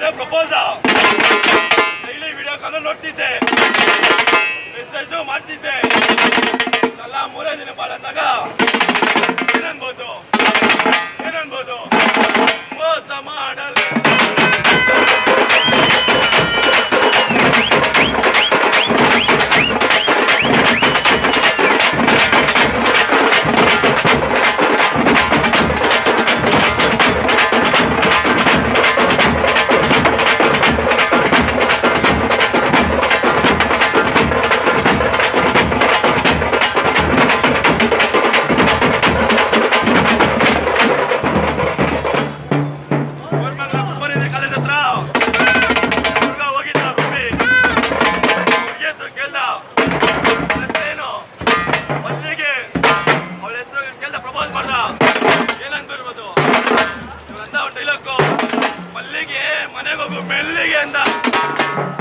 the ಪ್ರಪೋಸ daily video ಕಾಲ ನೋಡ್ತಿದ್ದೆ. Message ಮಾಡ್ತಿದ್ದೆ. 我给你讲讲。